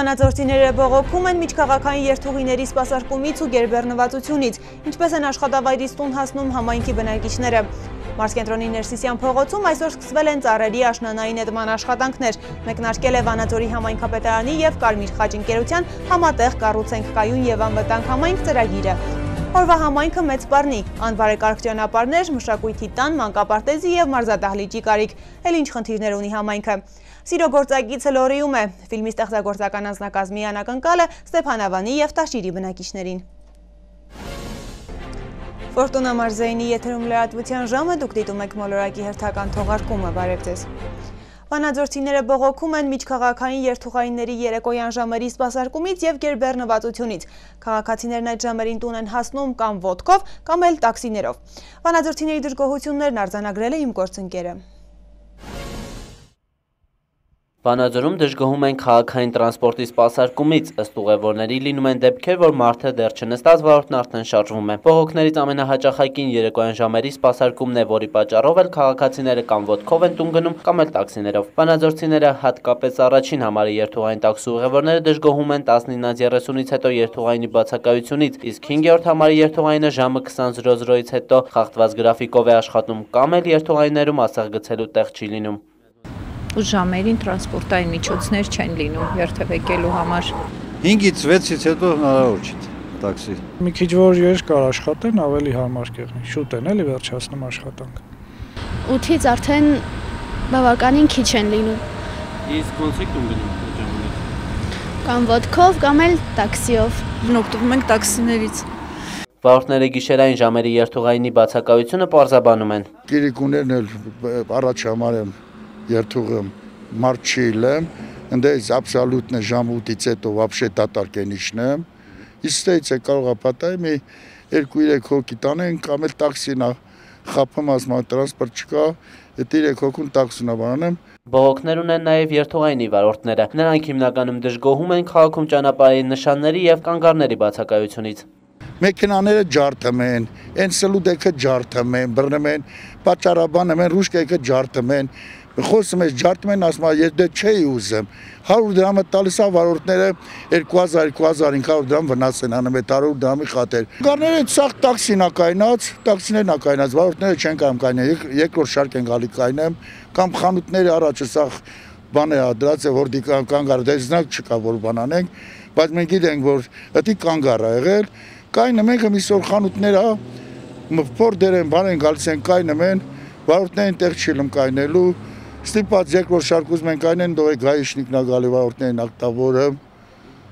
Վանաձորցիները բողոքում են միջքաղաքային երթուղիների սպասարկումից ու գերբեռնվածությունից, ինչպես են աշխատավայրից տուն հասնում համայնքի բնակիչները։ Մարսկենտրոնի ներսիսյան փողոցում այսօր սկսվել են ծառերի աշնանային էդման աշխատանքներ։ Մեկնարկել է Վանաձորի համայնքապետարանի եւ Կարմիր խաչ ընկերության համատեղ կառուցենք կայուն եւ անվտանգ համայնք ծրագիրը։ Օրվա համայնքը մեծ բառնի, անբարեկարգ ճանապարհներ, մշակույթի տան, մանկապարտեզի եւ մարզադահլիճի կարիք։ Էլ ինչ խնդիրներ ունի համայնքը։ Սիրո գործակիցը լորիում է։ Ֆիլմի ստեղծագործական անձնակազմի անակնկալը Ստեփանավանի եւ Տաշիրի բնակիչներին։ Ֆորտունա մարզայինի եթերում լրատվության ժամը դուք դիտում եք մոլորակի հերթական թողարկումը, բարև ձեզ։ Վանաձորցիները բողոքում են միջքաղաքային երթուղայինների երեկոյան ժամերի սպասարկումից եւ գերբեռնվածությունից։ Քաղաքացիներն այդ ժամերին տուն են հասնում կամ ոտքով, կամ էլ տաքսիներով։ Վանաձորցիների դժգոհություններն արձանագրել է իմ գործընկերը։ Վանաձորում դժգոհում են քաղաքային տրանսպորտի սպասարկումից, ըստ ուղևորների լինում են դեպքեր, որ մարդը դեռ չնստած վարորդն արդեն շարժվում է։ Բողոքներից ամենահաճախակին երեկոյան ժամերի սպասարկումն է, որի պատճառով էլ քաղաքացիները կամ ոտքով են տուն գնում, կամ էլ տաքսիներով։ Վանաձորցիները հատկապես առաջին համարի երթուղային տաքսի ուղևորները դժգոհում են 19-ից 30-ից հետո երթուղայինի բացակայությունից, իսկ 5-րդ համարի երթուղայինը ժամը 20:00-ից հետո խախտված գրաֆիկով է աշխատում կամ էլ երթուղայիններում ասեղ գցելու տեղ չի լինում ու ժամերին տրանսպորտային միջոցներ չեն լինում երթևեկելու համար։ 5-ից 6-ից հետո հնարավոր չի տաքսի։ Մի քիչ որ երես կար աշխատեն, ավելի հարմար կեղնի։ Շուտ են էլի վերջացնում աշխատանք։ 8-ից արդեն բավականին քիչ են լինում։ Իսկ ոնց եք գնում ժամանակ։ Կամ ոդկով, կամ էլ տաքսիով։ Օգտվում ենք տաքսիներից։ Վարորդները գիշերային ժամերի երթուղայինի բացակայությունը պարզաբանում են։ Գիրիկուներն էլ առաջ համարեմ երթուղը մարչիլեմ, ընդես абсолютно ժամ 8-ից հետո вообще դատարկ են իշնեմ։ Իստեից է կարող ապատայ մի 2-3 հոգի տանեն կամ էլ տաքսինա խափում ասմա տրանսպորտ չկա, այդ 3 հոգուն տաքսինա բանանեմ։ Բողոքներ ունեն նաև երթուղայինի վարորդները։ Նրանք հիմնականում դժգոհում են քաղաքում ճանապարհի նշանների եւ կանգառների բացակայությունից մեքենաները ջարդում են, այն սլուդեքը ջարդում են, բռնում են, պատճառաբանը են, ռուշկեքը ջարդում են, խոսում ես ջարդում են ասում ես դե չէի ուզեմ 100 դրամը տալիս է վարորդները 2000 2500 դրամ վնաս են անում այդ 100 դրամի խաթեր գարները սաղ տաքսին ակայնած տաքսիներն ակայնած վարորդները չեն կամ կայնել երկրորդ շարք են գալի կայնեմ կամ խանութների առաջը սաղ բան է դրած է որ դի կանգար դե զնակ չկա որ բան անենք բայց մենք գիտենք որ դա կանգար է եղել կայնը մենք այսօր խանութները մփորդեր են բան են գալիս են կայնում են վարորդներին տեղ չի լմ կայնելու ստիպած երկրորդ շարք ուզում ենք այնեն դող գայիշնիկն ա գալի վարորդներին ակտավորը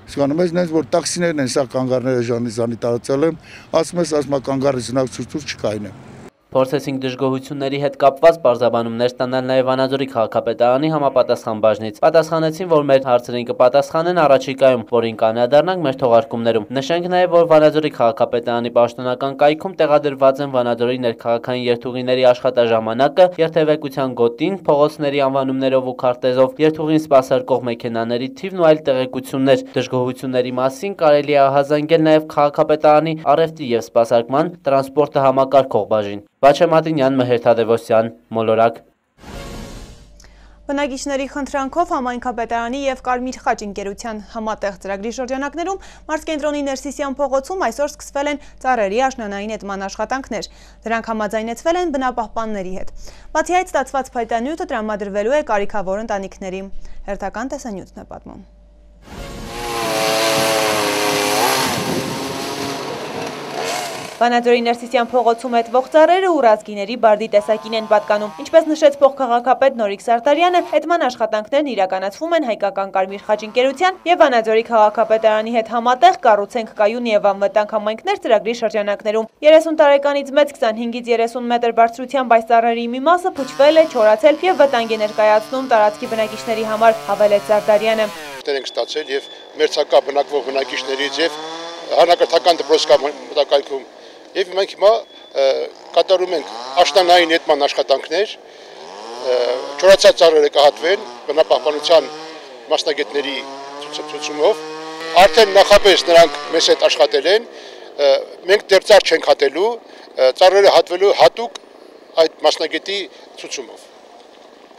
Իսկանում ես նենց որ տաքսիներն են սա կանգառները ժանի զանի տարածել եմ, ասում ես ասում կանգառի զնակ ցույց չկայնեմ։ Փորձեցինք դժգոհությունների հետ կապված բարձաբանումներ ստանալ նաև Վանաձորի քաղաքապետարանի համապատասխան բաժնից։ Պատասխանեցին, որ մեր հարցերին կպատասխանեն առաջիկայում, որին կանադառնանք մեր թողարկումներում։ Նշենք նաև, որ Վանաձորի քաղաքապետարանի պաշտոնական կայքում տեղադրված են Վանաձորի ներքաղաքային երթուղիների աշխատաժամանակը, երթևեկության գոտին, փողոցների անվանումներով ու քարտեզով, երթուղին սպասարկող մեքենաների թիվն ու այլ տեղեկություններ։ Դժգոհությունների մասին կարելի է ահազանգել նաև քաղաքապետարանի առևտրի եւ սպասարկման տրանսպորտը համակարգող բաժին։ Վաչե Մատինյան, Մհեր Թադևոսյան, Մոլորակ։ Բնակիչների խնդրանքով համայնքապետարանի եւ Կարմիր խաչ ընկերության համատեղ ծրագրի շրջանակներում Մարսկենտրոնի ներսիսյան փողոցում այսօր սկսվել են ծառերի աշնանային էտման աշխատանքներ։ Դրանք համաձայնեցվել են բնապահպանների հետ։ Բացի այդ ստացված փայտանյութը տրամադրվելու է կարիքավոր ընտանիքների։ Հերթական տեսանյութն է պատմում։ Վանաձորի ներսիսյան փողոցում հետվող ծառերը ուռազգիների բարդի տեսակին են պատկանում։ Ինչպես նշեց փոխքաղաքապետ Նորիկ Սարտարյանը, հետման աշխատանքներն իրականացվում են հայկական կարմիր խաչ ընկերության եւ Վանաձորի քաղաքապետարանի հետ համատեղ կառուցենք կայուն եւ անվտանգ համայնքներ ծրագրի շրջանակներում։ 30 տարեկանից մեծ 25-ից 30 մետր բարձրությամբ այս ծառերի մի մասը փչվել է, չորացել եւ վտանգ է ներկայացնում տարածքի բնակիչների համար, հավելեց Սարտարյանը։ Ենք ստացել եւ մերձակա բնակվող բնակիչներից եւ հանրակրթական դպրոցական մտակայքում եւ մենք հիմա կատարում ենք աշտանային հետման աշխատանքներ, չորացած ծառերը կհատվեն բնապահպանության մասնագետների ցուցումով։ Արդեն նախապես նրանք մեզ հետ աշխատել են, մենք դեռ ծառ չենք հատելու, ծառերը հատվելու հատուկ այդ մասնագետի ցուցումով։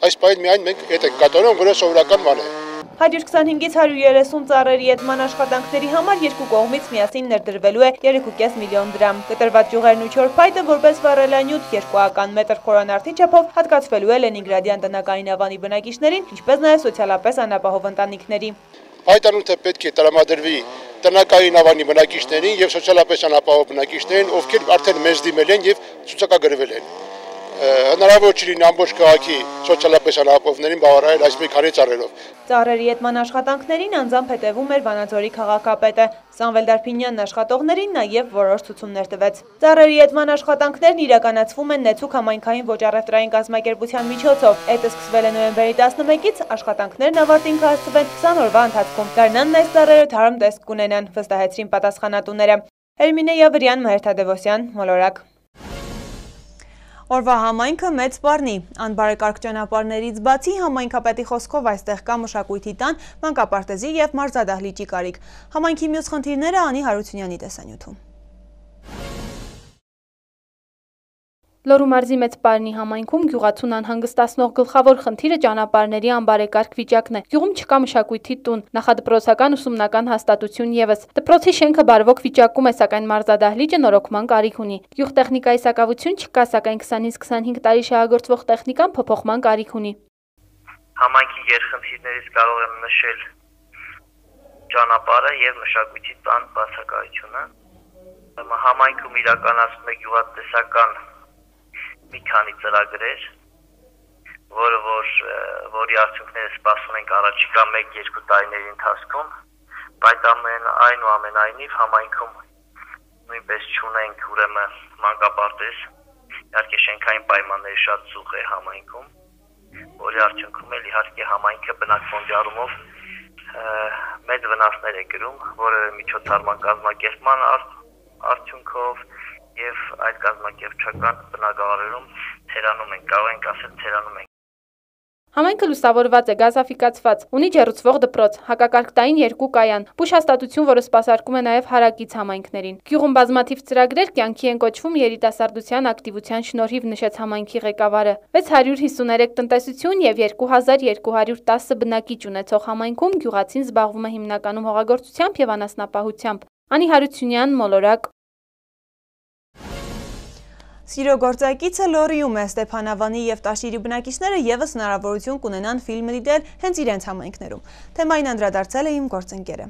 Այս պահին միայն մենք հետ ենք կատարում, որը սովորական բան է։ 125-ից 130 ծառերի եդման աշխատանքների համար երկու կողմից միասին ներդրվելու է 3.5 միլիոն դրամ։ Կտրված ջուղերն ու չոր փայտը որպես վառելանյութ երկուական մետր խորանարդի չափով հատկացվելու է Լենինգրադյան տնականին ավանի բնակիչներին, ինչպես նաև սոցիալապես անապահով ընտանիքների։ Հայտանութը պետք է տրամադրվի տնակային ավանի բնակիչներին եւ սոցիալապես անապահով բնակիչներին, ովքեր արդեն մեզ դիմել են եւ ցուցակագրվել են հնարավոր չի լինի ամբողջ քաղաքի սոցիալապես անապահովներին բավարարել այս մի քանի ծառերով։ Ծառերի ետման աշխատանքներին անձամբ հետևում էր Վանաձորի քաղաքապետը։ Սամվել Դարփինյանն աշխատողներին նաև որոշ ցուցումներ տվեց։ Ծառերի ետման աշխատանքներն իրականացվում են Նեցուկ համայնքային ոչ առևտրային կազմակերպության միջոցով։ Էդը սկսվել է նոյեմբերի 11-ից, աշխատանքներն ավարտին կհասցվեն 20 օրվա ընթացքում։ Գարնանն այս ծառերը թարմ տեսք կունենան, վստահեցրին պատասխանատուները։ Էրմինե Յավրյան, Մհեր Թադևոսյան, Մոլորակ։ Օրվա համայնքը մեծ պարնի, անբարեկարգ ճանապարհներից բացի համայնքապետի խոսքով այստեղ կա մշակույթի տան, մանկապարտեզի եւ մարզադահլիճի կարիք։ Համայնքի մյուս խնդիրները Անի Հարությունյանի տեսանյութում։ Լոռու մարզի մեծ պարնի համայնքում գյուղացուն անհանգստացնող գլխավոր խնդիրը ճանապարհների անբարեկարգ վիճակն է։ Գյուղում չկա մշակույթի տուն, նախադպրոցական ուսումնական հաստատություն եւս։ Դպրոցի շենքը բարվոք վիճակում է, սակայն մարզադահլիճը նորոգման կարիք ունի։ Գյուղտեխնիկայի սակավություն չկա, սակայն 20-ից 25 տարի շահագործվող տեխնիկան փոփոխման կարիք ունի։ Համայնքի երխնդիրներից կարող եմ նշել ճանապարհը եւ մշակույթի տան բացակայությունը։ Համայնքում իրականացնում է գյուղատնտեսական մի քանի ծրագրեր, որը որ որի արդյունքները սպասում ենք առաջիկա 1-2 տարիների ընթացքում, բայց ամեն այն ու ամենայնիվ համայնքում նույնպես ճունենք ուրեմն մանկապարտեզ, իհարկե շենքային պայմանները շատ ծուղ է համայնքում, որի արդյունքում էլ իհարկե համայնքը բնակվոնդի առումով մեծ վնասներ է գրում, որը միջոցառման կազմակերպման արդյունքով եւ այդ կազմակերպչական բնակավարերում թերանում են, կարող ենք ասել թերանում են։ Համայնքը լուսավորված է, գազաֆիկացված, ունի ջերուցվող դպրոց, հակակարգտային երկու կայան, բուժ հաստատություն, որը սպասարկում է նաև հարակից համայնքներին։ Գյուղում բազմաթիվ ծրագրեր կյանքի են կոչվում երիտասարդության ակտիվության շնորհիվ նշեց համայնքի ղեկավարը։ 653 տնտեսություն եւ 2210 բնակիչ ունեցող համայնքում գյուղացին զբաղվում է հիմնականում հողագործությամբ եւ անասնապահությամբ։ Անի Հարությունյան, Մոլորակ, Սիրո գործակիցը լորիում է Ստեփանավանի և տաշիրի բնակիչները եվս հնարավորություն կունենան ֆիլմ դիտել հենց իրենց համայնքներում։ Թեմային անդրադարձել է իմ գործընկերը։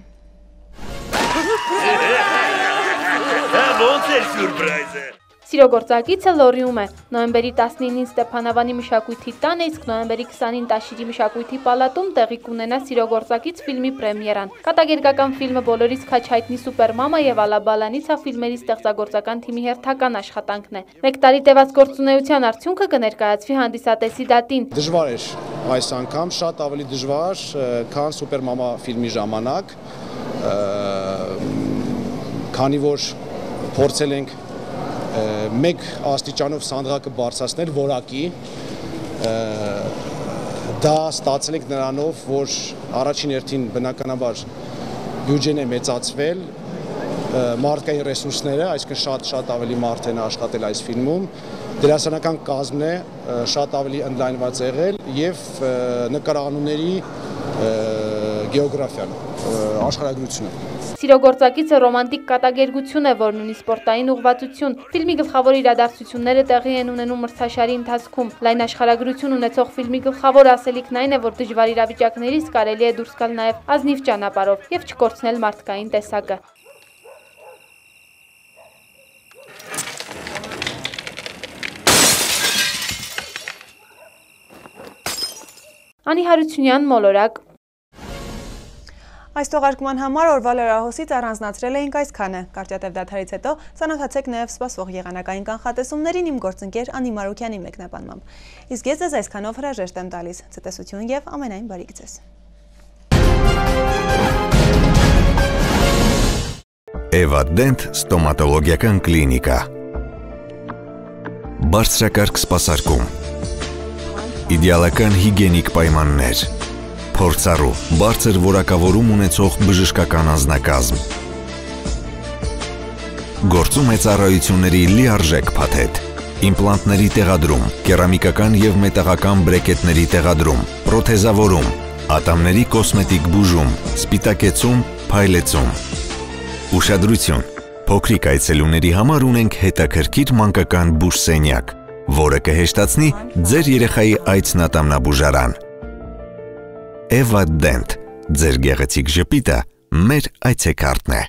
Ոնց էր սյուրպրայզը։ Սիրո գործակիցը լորիում է։ Նոյեմբերի 19-ին Ստեփանավանի մշակույթի տանը, իսկ նոյեմբերի 20-ին Տաշիրի մշակույթի պալատում տեղի կունենա Սիրո գործակից ֆիլմի պրեմիերան։ Կատակերգական ֆիլմը բոլորից քաչ հայտնի Սուպերմամա եւ Ալաբալանիցա ֆիլմերի ստեղծագործական թիմի հերթական աշխատանքն է։ Մեկ տարի տևած գործունեության արդյունքը կներկայացվի հանդիսատեսի դատին։ Դժվար էր այս անգամ, շատ ավելի դժվար, քան Սուպերմամա ֆիլմի ժամանակ, քանի որ փորձել ենք մեկ աստիճանով սանդղակը բարձրացնել որակի դա ստացել ենք նրանով, որ առաջին երթին բնականաբար բյուջեն է մեծացվել, մարդկային ռեսուրսները, այսինքն շատ-շատ ավելի մարդ են աշխատել այս ֆիլմում, դերասանական կազմն է շատ ավելի ընդլայնված եղել եւ նկարահանումների գեոգրաֆիան, աշխարհագրությունը Սիրո գործակիցը ռոմանտիկ կատակերգություն է, որն ունի սպորտային ուղղվածություն։ Ֆիլմի գլխավոր իրադարձությունները տեղի են ունենում մրցաշարի ընթացքում։ Լայն աշխարհագրություն ունեցող ֆիլմի գլխավոր ասելիքն այն է, որ դժվար իրավիճակներից կարելի է դուրս գալ նաև ազնիվ ճանապարհով եւ չկորցնել մարդկային տեսակը։ Անի Հարությունյան մոլորակ Այս թողարկման համար օրվա լրահոսից առանձնացրել էինք այսքանը։ Կարճատև դադարից հետո ծանոթացեք նաև սպասվող եղանակային կանխատեսումներին իմ գործընկեր Անի Մարուկյանի մեկնաբանմամբ։ Իսկ ես ձեզ այսքանով հրաժեշտ եմ տալիս։ Ցտեսություն եւ ամենայն բարիք ձեզ։ Էվադենտ ստոմատոլոգիական կլինիկա Բարձրակարգ սպասարկում Իդեալական հիգենիկ պայմաններ փորձառու, բարձր որակավորում ունեցող բժշկական անձնակազմ։ Գործում է ծառայությունների լիարժեք փաթեթ, իմպլանտների տեղադրում, կերամիկական եւ մետաղական բրեկետների տեղադրում, պրոթեզավորում, Ատամների կոսմետիկ բուժում, սպիտակեցում, փայլեցում։ Ուշադրություն։ Փոքրիկ այցելուների համար ունենք հետաքրքիր մանկական բուժսենյակ, որը կհեշտացնի ձեր երեխայի այցն ատամնաբուժարան։ Eva Dent ձեր գեղեցիկ ժպիտը մեր այցեքարտն է։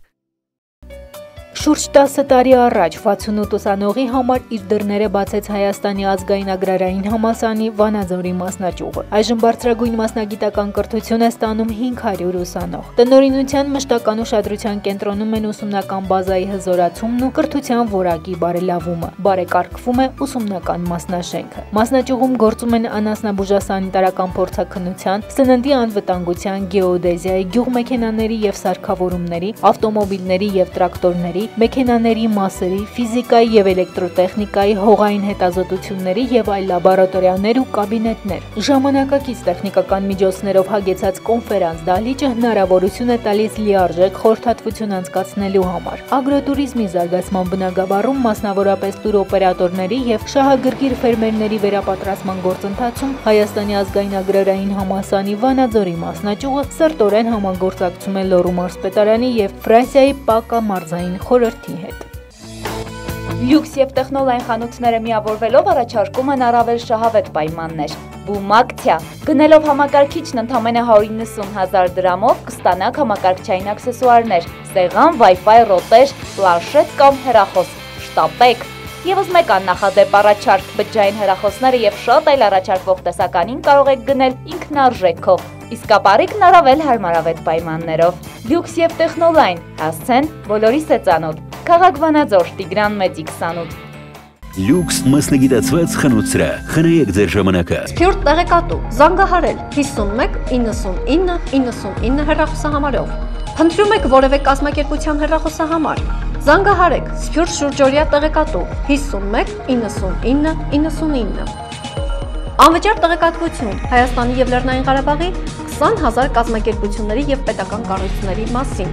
Շուրջ 10 տարի առաջ 68 ուսանողի համար իր դռները բացեց Հայաստանի ազգային agrarային համասանի Վանաձորի մասնաճյուղը։ Այժմ բարձրագույն մասնագիտական կրթություն է ստանում 500 ուսանող։ Տնօրինության մշտական ուշադրության կենտրոնում են ուսումնական բազայի հզորացումն ու կրթության որակի բարելավումը։ Բարեկարգվում է ուսումնական մասնաշենքը։ Մասնաճյուղում գործում են անասնաբուժասանիտարական փորձաքննության, սննդի անվտանգության, գեոդեզիայի, գյուղմեքենաների եւ սարքավորումների, ավտոմոբիլների եւ տրակտորների, մեքենաների մասերի, ֆիզիկայի եւ էլեկտրոտեխնիկայի, հողային հետազոտությունների եւ այլ լաբորատորիաներ ու կաբինետներ։ Ժամանակակից տեխնիկական միջոցներով հագեցած կոնֆերանս դահլիճը հնարավորություն է տալիս լիարժեք խորհրդատվություն անցկացնելու համար։ Ագրոտուրիզմի զարգացման բնագավառում մասնավորապես տուրօպերատորների եւ շահագրգիռ ֆերմերների վերապատրաստման գործընթացում Հայաստանի ազգային ագրարային համասանի Վանաձորի մասնաճյուղը սրտորեն համագործակցում է Լոռու մարզպետարանի եւ Ֆրանսիայի Պակա մարզային խորհրդի հետ։ Լյուքս եւ տեխնոլային խանութները միավորվելով առաջարկում են առավել շահավետ պայմաններ։ Բում ակցիա։ Գնելով համակարգիչն ընդամենը 190 հազար դրամով կստանաք համակարգչային աքսեսուարներ, սեղան, Wi-Fi ռոտեր, պլանշետ կամ հեռախոս։ Շտապեք։ Եվս մեկ աննախադեպ առաջարկ բջջային հեռախոսները եւ շատ այլ առաջարկվող տեսականին կարող եք գնել ինքնարժեքով։ Իսկ ապարիկն առավել հարմարավետ պայմաններով։ Լյուքս եւ տեխնոլայն հասցեն բոլորիս է ծանոթ։ Քաղաք Վանաձոր, Տիգրան Մեծի 28 Լյուքս մասնագիտացված խնութսրա, խնայեք ձեր ժամանակը։ Սփյուռտ տեղեկատու, զանգահարել 51 99 99 հեռախոսահամարով։ Փնտրում եք որևէ կազմակերպության հեռախոսահամար։ Զանգահարեք Սփյուռտ շուրջօրյա տեղեկատու 51 99 99 Անվճար տեղեկատվություն. Հայաստանի եւ Լեռնային Ղարաբաղի 20000 կազմակերպությունների եւ պետական կառույցների մասին։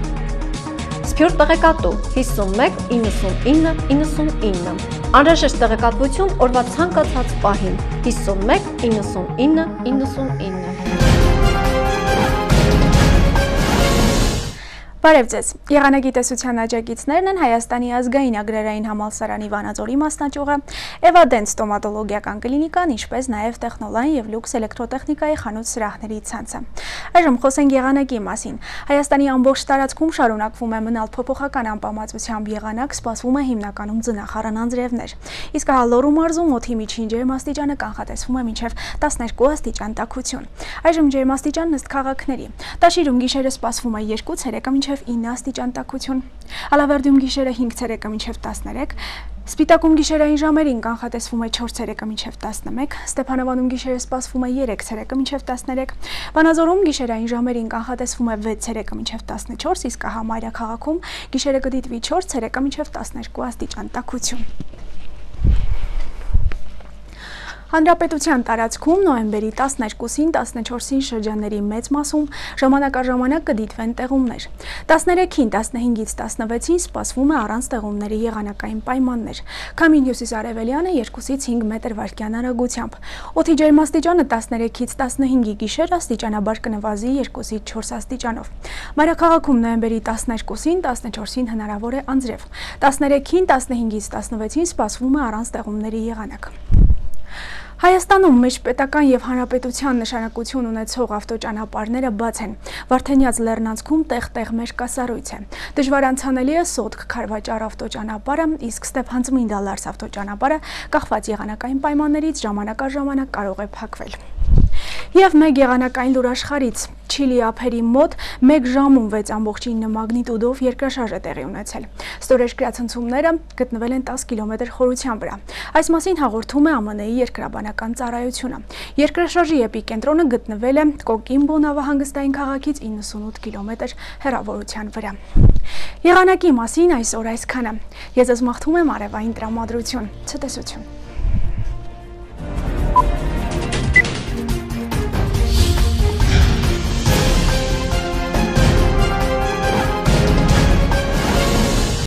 Սփյուռ տեղեկատու 51 99 99 Անհրաժեշտ տեղեկատվություն օրվա ցանկացած պահին 51 99 99 Բարև ձեզ։ Եղանագիտեսության աջակիցներն են Հայաստանի ազգային ագրարային համալսարանի Վանաձորի մասնաճյուղը, Էվադենտ ստոմատոլոգիական կլինիկան, ինչպես նաև տեխնոլային եւ լյուքս էլեկտրոտեխնիկայի խանութ սրահների ցանցը։ Այժմ խոսենք եղանակի մասին։ Հայաստանի ամբողջ տարածքում շարունակվում է մնալ փոփոխական անպամացությամբ եղանակ, սպասվում է հիմնականում ձնախառն անձրևներ։ Իսկ հալորու մարզում օդի միջին ջերմաստիճանը կանխատեսվում է մինչև 12 աստիճան տաքություն։ Այժմ ջերմաստիճանն ըստ քաղաքների։ Տաշիրում գիշերը սպասվում է 2 ցերեկը մինչև մինչև 9 աստիճան տաքություն։ Ալավերդիում գիշերը 5 ցերեկը մինչև 13, Սպիտակում գիշերային ժամերին կանխատեսվում է 4 ցերեկը մինչև 11, Ստեփանավանում գիշերը սպասվում է 3 ցերեկը մինչև 13, Վանաձորում գիշերային ժամերին կանխատեսվում է 6 ցերեկը մինչև 14, իսկ Համայրա քաղաքում գիշերը կդիտվի 4 ցերեկը մինչև 12 աստիճան տաքություն։ Հանրապետության տարածքում նոյեմբերի 12-ին 14-ին շրջանների մեծ մասում ժամանակաժամանակ կդիտվեն տեղումներ։ 13-ին 15-ից 16-ին սպասվում է առանց տեղումների եղանակային պայմաններ։ Քամին հյուսիսարևելյանը 2-ից 5 մետր վարկյան արագությամբ։ Օդի ջերմաստիճանը 13-ից 15-ի գիշեր աստիճանաբար կնվազի 2-ից 4 աստիճանով։ Մայրաքաղաքում նոյեմբերի 12-ին 14-ին հնարավոր է անձրև։ 13-ին 15-ից 16-ին սպասվում է առանց տեղումների եղանակ։ Հայաստանում մեջպետական եւ հանրապետության նշանակություն ունեցող ավտոճանապարհները բաց են։ Վարդենյաց լեռնանցքում տեղ-տեղ մերկասառույց է։ Դժվար անցանելի է Սոտք Խարվաճար ավտոճանապարհը, իսկ Ստեփանցմինդալարս ավտոճանապարհը կախված եղանակային պայմաններից ժամանակաժամանակ կարող է փակվել։ Եվ մեկ եղանակային լուր աշխարից Չիլի ափերի մոտ 1 ժամում 6.9 մագնիտուդով երկրաշարժ է տեղի ունեցել։ Ստորեշկրյա ցնցումները գտնվել են 10 կիլոմետր խորության վրա։ Այս մասին հաղորդում է ԱՄՆ-ի երկրաբանական ծառայությունը։ Երկրաշարժի էպիկենտրոնը գտնվել է Կոկիմբո նավահանգստային քաղաքից 98 կիլոմետր հեռավորության վրա։ Եղանակի մասին այսօր այսքանը։ Ես մաղթում եմ արևային տրամադրություն։ Ցտեսություն։